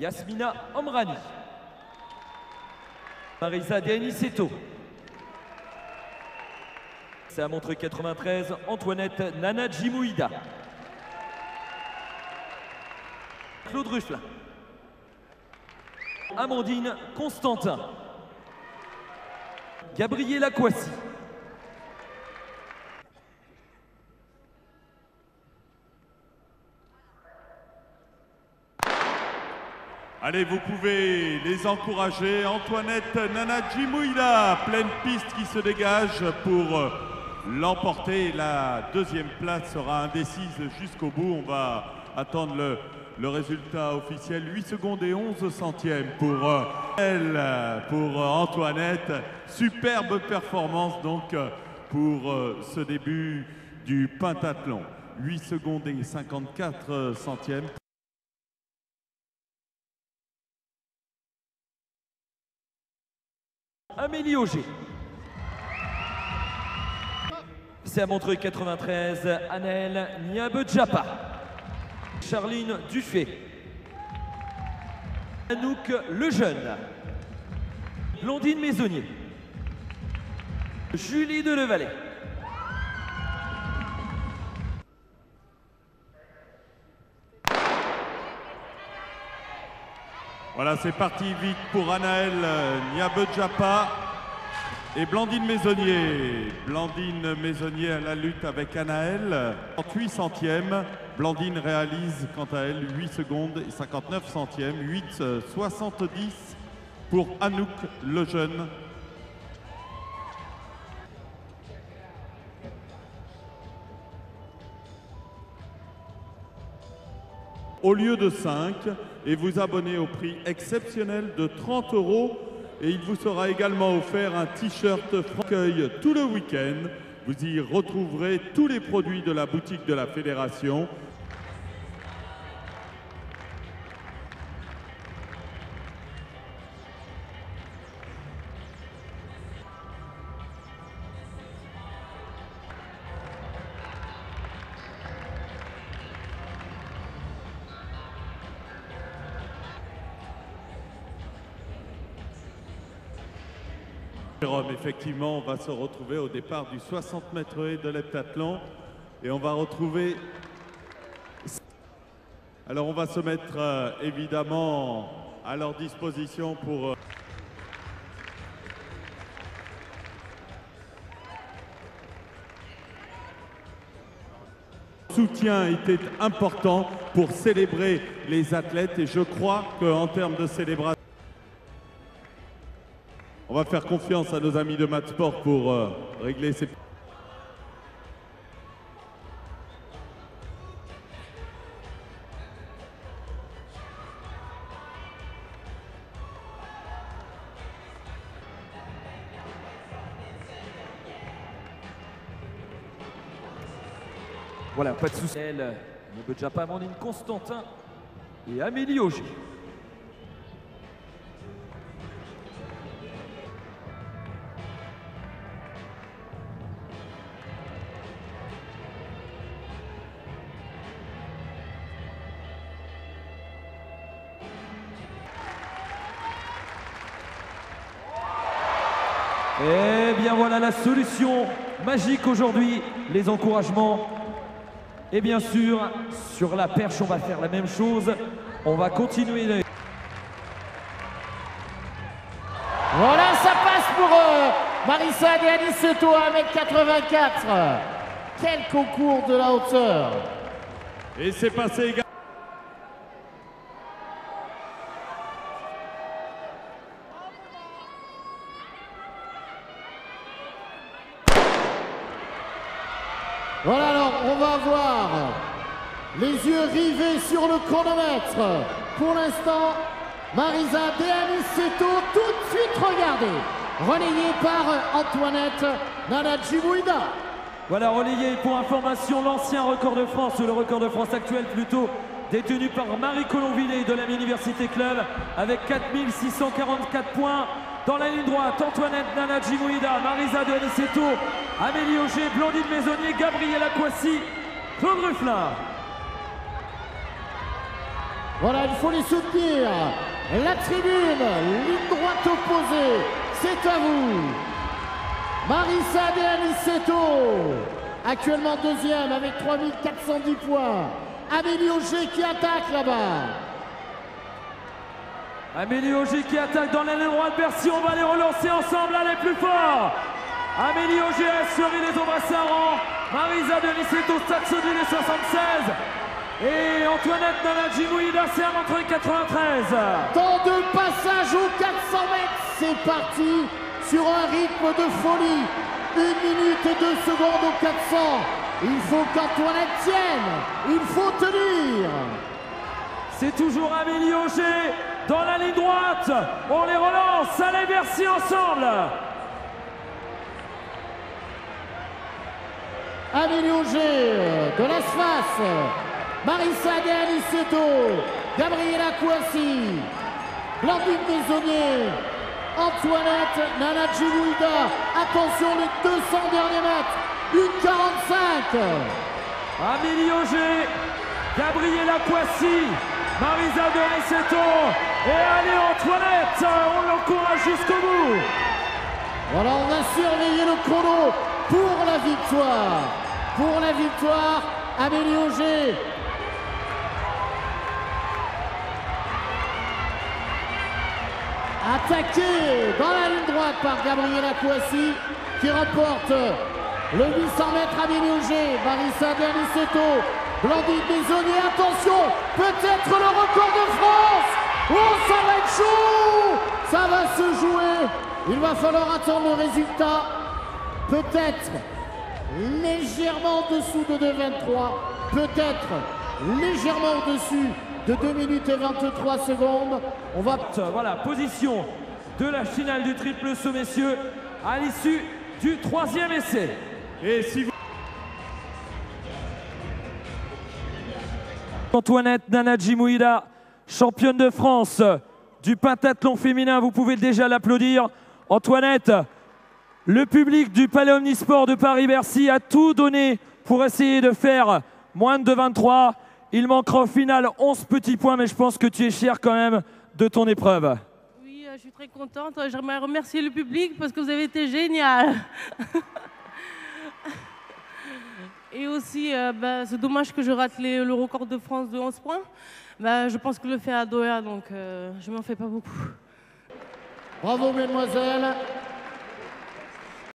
Yasmina Omrani. Marisa Dianiseto. C'est à Montreux 93, Antoinette Nana Jimouida. Claude Rufflin. Amandine Constantin. Gabriela Kwasi. Allez, vous pouvez les encourager. Antoinette Nanajimouida, pleine piste qui se dégage pour euh, l'emporter. La deuxième place sera indécise jusqu'au bout. On va attendre le, le résultat officiel. 8 secondes et 11 centièmes pour euh, elle, pour euh, Antoinette. Superbe performance donc pour ce début du pentathlon. 8 secondes et 54 centièmes. Amélie Auger. C'est à Montreuil 93, Anaël Niabedjapa. Charline Dufay. Anouk Lejeune. Blondine Maisonnier. Julie Delevalet. Voilà, c'est parti vite pour Anaël Niabedjapa et Blandine Maisonnier. Blandine Maisonnier à la lutte avec Anaël. 38 centièmes. Blandine réalise quant à elle 8 secondes et 59 centièmes. 8 70 pour Anouk Lejeune. Au lieu de 5 et vous abonner au prix exceptionnel de 30 euros. Et il vous sera également offert un t-shirt Francueil tout le week-end. Vous y retrouverez tous les produits de la boutique de la Fédération. Effectivement, on va se retrouver au départ du 60 mètres de l'heptathlon et on va retrouver. Alors, on va se mettre euh, évidemment à leur disposition pour. euh, soutien était important pour célébrer les athlètes et je crois qu'en termes de célébration, on va faire confiance à nos amis de Matsport pour euh, régler ces... Voilà, pas de souci. Elle ne peut déjà pas Amandine Constantin et Amélie Auger. Eh bien voilà la solution magique aujourd'hui, les encouragements. Et bien sûr, sur la perche, on va faire la même chose. On va continuer. les- Voilà, ça passe pour euh, Marissa Dianiseto à 1m84. Quel concours de la hauteur. Et c'est passé également. Voilà, alors on va voir les yeux rivés sur le chronomètre. Pour l'instant, Marisa Deaniseto, tout de suite regardez, relayée par Antoinette Nanajimouida. Voilà, relayé pour information l'ancien record de France, ou le record de France actuel plutôt, détenu par Marie Colombinet de la Université Club, avec 4644 points. Dans la ligne droite, Antoinette Nana Jimouida, Marisa de Aniceto, Amélie Auger, Blandine Maisonnier, Gabriela Kwasi, Claude Rufflin. Voilà, il faut les soutenir. La tribune, ligne droite opposée, c'est à vous. Marissa De Aniceto, actuellement deuxième avec 3410 points. Amélie Auger qui attaque là-bas. Amélie Auger qui attaque dans l'aile droite. Bercy, on va les relancer ensemble. Allez, plus fort. Amélie Auger, Cerise les Aubrassarans. Marisa de Niceto, Saxony les 76. Et Antoinette Nanajimouida, c'est un entre 93. Temps de passage aux 400 mètres. C'est parti sur un rythme de folie. Une minute et deux secondes aux 400. Il faut qu'Antoinette tienne. Il faut tenir. C'est toujours Amélie Auger dans la ligne droite. On les relance. Allez, Bercy ensemble. Amélie Auger de l'Asfas. Marissa De Aniceto. Gabriela Kouassi. Blandine Maisonnier. Antoinette Nana Djibouida. Attention les 200 derniers mètres. Une 45. Amélie Auger, Gabriela Poissy, Marisa de Riceto et allez Antoinette, on l'encourage jusqu'au bout. Voilà, on a surveillé le chrono pour la victoire. Pour la victoire, Amélie Auger. Attaqué dans la ligne droite par Gabriela Kouassi qui remporte le 800 mètres Amélie Auger, Marissa Berniceto, Blandine Maisonnier, attention, peut-être le record de France Oh, ça va être chaud Ça va se jouer Il va falloir attendre le résultat. Peut-être légèrement en dessous de 2,23, peut-être légèrement au-dessus de 2 minutes et 23 secondes. On va... Voilà, position de la finale du triple saut, messieurs, à l'issue du troisième essai. Et si vous... Antoinette Nanajimouida, championne de France du pentathlon féminin, vous pouvez déjà l'applaudir. Antoinette, le public du Palais Omnisport de Paris-Bercy a tout donné pour essayer de faire moins de 23. Il manquera au final 11 petits points, mais je pense que tu es fier quand même de ton épreuve. Oui, euh, je suis très contente. J'aimerais remercier le public parce que vous avez été génial. Et aussi, euh, bah, c'est dommage que je rate le record de France de 11 points. Bah, je pense que le fait à Doha, donc euh, je m'en fais pas beaucoup. Bravo mesdemoiselles.